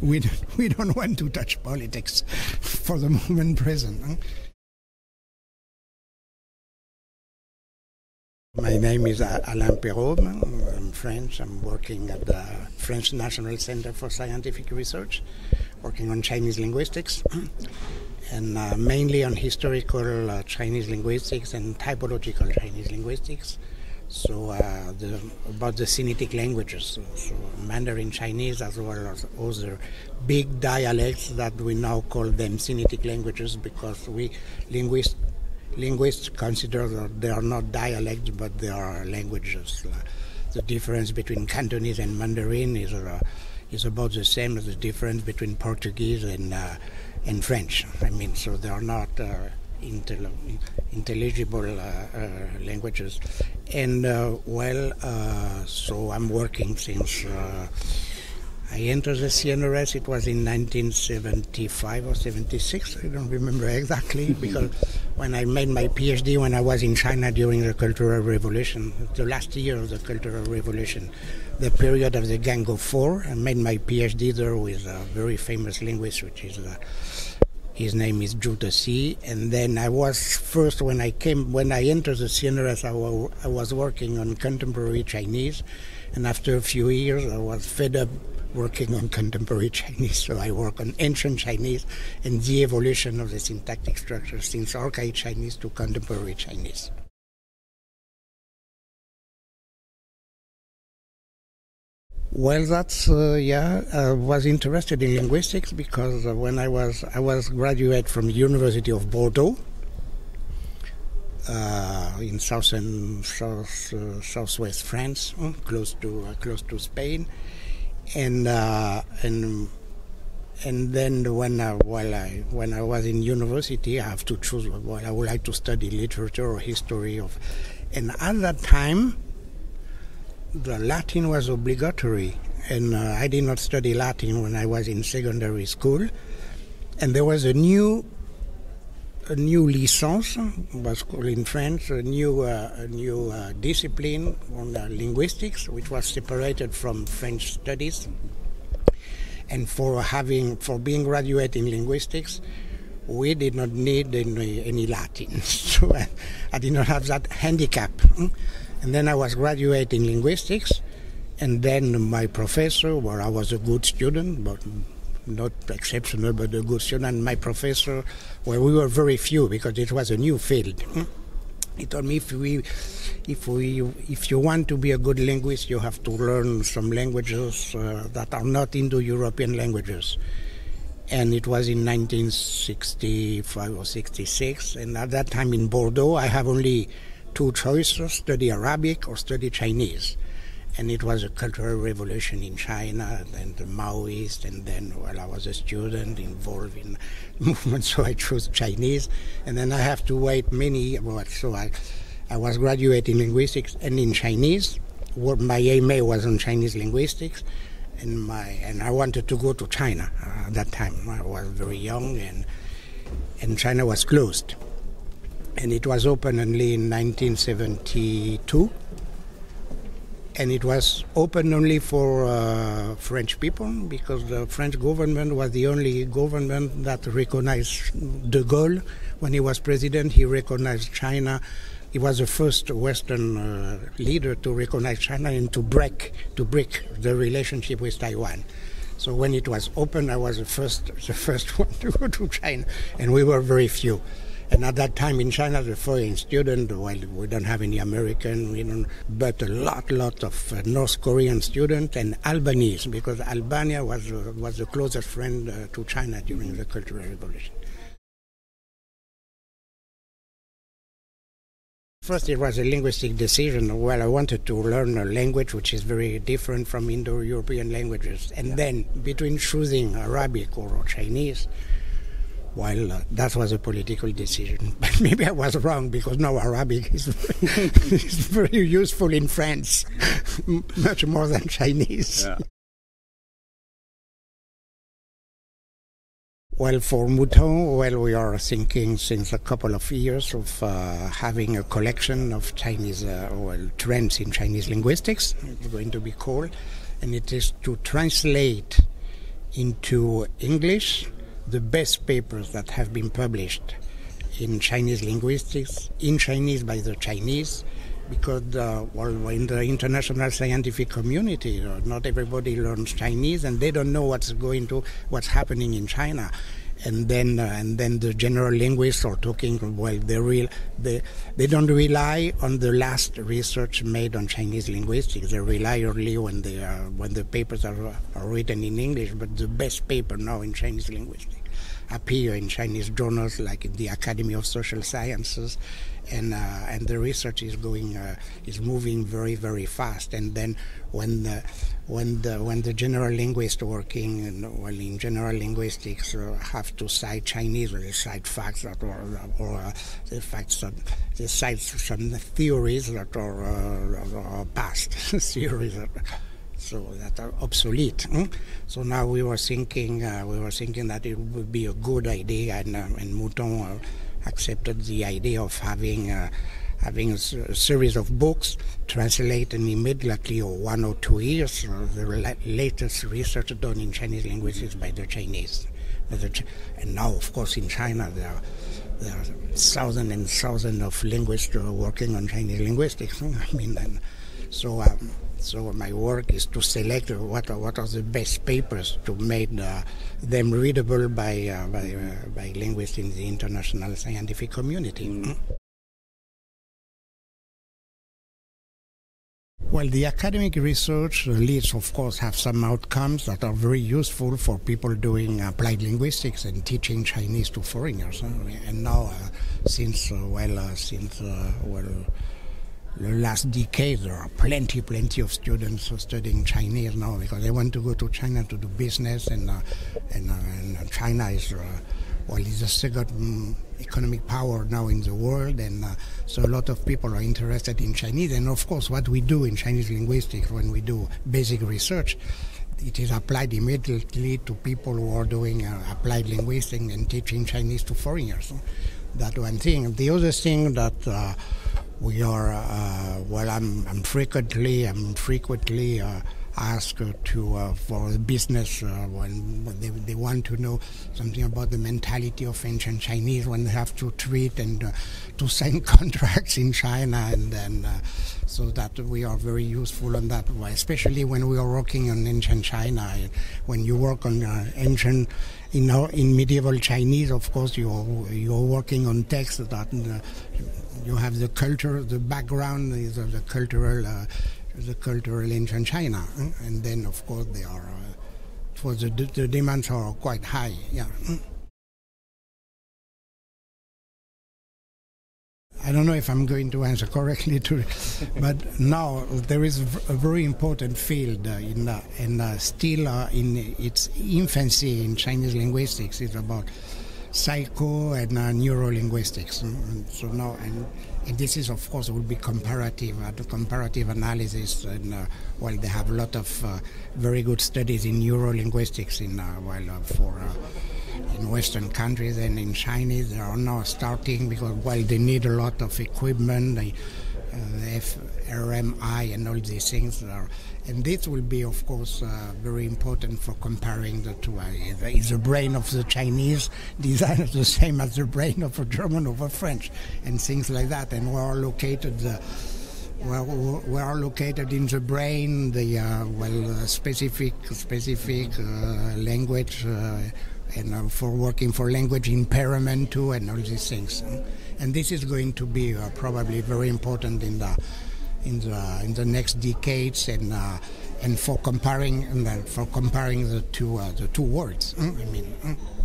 we we don't want to touch politics for the moment present. My name is Alain Peyraube. I'm French. I'm working at the French National Center for Scientific Research, working on Chinese linguistics, and uh, mainly on historical uh, Chinese linguistics and typological Chinese linguistics. So uh, the, about the Sinitic languages, so, Mandarin Chinese as well as other big dialects that we now call them Sinitic languages because we linguists linguists consider that they are not dialects but they are languages. Uh, the difference between Cantonese and Mandarin is uh, is about the same as the difference between Portuguese and uh, and French. I mean, so they are not uh, intel- intelligible uh, uh, languages. And uh, well, so I'm working since. I entered the CNRS, it was in 1975 or 76, I don't remember exactly, because when I made my PhD when I was in China during the Cultural Revolution, the last year of the Cultural Revolution, the period of the Gang of Four, I made my PhD there with a very famous linguist, which is uh, his name is Zhu Dexi. And then I was first when I came when I entered the CNRS, I, I was working on contemporary Chinese, and after a few years, I was fed up working on contemporary Chinese. So I work on ancient Chinese and the evolution of the syntactic structure since archaic Chinese to contemporary Chinese. Well, that's uh, yeah. I was interested in linguistics because uh, when I was I was graduate from University of Bordeaux uh, in southern south uh, southwest France, uh, close to uh, close to Spain, and and and then when I, while I when I was in university, I have to choose. Well, I would like to study literature or history of, and at that time the Latin was obligatory, and uh, I did not study Latin when I was in secondary school. And there was a new, a new licence, was called in French, a new, uh, a new uh, discipline on uh, linguistics, which was separated from French studies. And for having, for being graduate in linguistics, we did not need any, any Latin, so I, I did not have that handicap. And then I was graduating linguistics, and then my professor, where I was a good student, but not exceptional, but a good student, and my professor, where we were very few because it was a new field. He told me if we, if we, if you want to be a good linguist, you have to learn some languages uh, that are not Indo-European languages. And it was in 1965 or 66, and at that time in Bordeaux, I have only two choices study Arabic or study Chinese. And it was a cultural revolution in China, and the Maoist, and then, well, I was a student involved in movement, so I chose Chinese. And then I have to wait many, well, so I, I was graduating linguistics and in Chinese. My MA was on Chinese linguistics, and my and I wanted to go to China uh, at that time. I was very young, and and China was closed and it was opened only in 1972 and it was open only for uh, French people because the French government was the only government that recognized de Gaulle when he was president. He recognized China. He was the first Western uh, leader to recognize China and to break to break the relationship with Taiwan. So when it was open, I was the first the first one to go to China, and we were very few. And at that time in China, the foreign student, well, we don't have any American, we don't, but a lot, lot of uh, North Korean students and Albanese, because Albania was, uh, was the closest friend uh, to China during the Cultural Revolution. First, it was a linguistic decision. Well, I wanted to learn a language which is very different from Indo European languages. And yeah. then, between choosing Arabic or Chinese, while uh, that was a political decision. But maybe I was wrong because now Arabic is, is very useful in France, much more than Chinese. Yeah. Well, for Mouton, well, we are thinking since a couple of years of uh, having a collection of Chinese, uh, well, trends in Chinese linguistics. It's going to be called, and it is to translate into English the best papers that have been published in Chinese linguistics, in Chinese by the Chinese, because uh, well, in the international scientific community, uh, not everybody learns Chinese, and they don't know what's going to what's happening in China. And then, uh, and then the general linguists are talking. Well, they real they they don't rely on the last research made on Chinese linguistics. They rely only when they are when the papers are, are written in English. But the best paper now in Chinese linguistics appear in Chinese journals like the Academy of Social Sciences and uh, and the research is going uh, is moving very very fast. And then when the when the when the general linguist working in, well in general linguistics uh, have to cite Chinese or cite facts that or or uh, the facts that they cite some theories that are, uh, are past theories. That, so that are obsolete. Hmm? So now we were thinking, uh, we were thinking that it would be a good idea, and, uh, and Mouton uh, accepted the idea of having uh, having a, series of books translated immediately or one or two years. Uh, the la- latest research done in Chinese languages by the Chinese. and now, of course, in China, there are, there are thousands and thousands of linguists working on Chinese linguistics. I mean, so. Um, so my work is to select what are, what are the best papers to make uh, them readable by uh, by, uh, by, linguists in the international scientific community. Mm. Well, the academic research leads, of course, have some outcomes that are very useful for people doing applied linguistics and teaching Chinese to foreigners. And now, uh, since uh, well, uh, since well the last decade, there are plenty, plenty of students studying Chinese now because they want to go to China to do business, and uh, and, uh, and, China is uh, well, is the second um, economic power now in the world, and uh, so a lot of people are interested in Chinese. And of course, what we do in Chinese linguistics when we do basic research. It is applied immediately to people who are doing uh, applied linguistics and teaching Chinese to foreigners. That one thing. The other thing that uh, we are uh, well. I'm, I'm frequently I'm frequently uh, asked to uh, for business uh, when, when they, they want to know something about the mentality of ancient Chinese when they have to treat and uh, to sign contracts in China and then uh, so that we are very useful on that way, especially when we are working on ancient China. When you work on ancient you know, in medieval Chinese, of course, you're you're working on texts that uh, you have the culture, the background is of the cultural, uh, the cultural ancient China, and then of course they are, uh, for the the demands are quite high. Yeah. I don't know if I'm going to answer correctly, to, but now there is a very important field uh, in, uh, and still uh, in its infancy in Chinese linguistics. It's about psycho and uh, neurolinguistics. And so now, and, and, this is of course will be comparative, uh, comparative analysis. And uh, well, they have a lot of uh, very good studies in neurolinguistics in uh, well uh, for in Western countries and in Chinese. They are now starting because well they need a lot of equipment. They, FRMI and all these things are and this will be, of course, uh, very important for comparing the two. Uh, is the brain of the Chinese designed the same as the brain of a German or a French, and things like that. And where are located the where, where are located in the brain the uh, well uh, specific specific uh, language uh, and for working for language impairment too, and all these things. And this is going to be probably very important in the in the in the next decades and uh, and for comparing for comparing the two uh, the two words. Mm, I mean. Mm.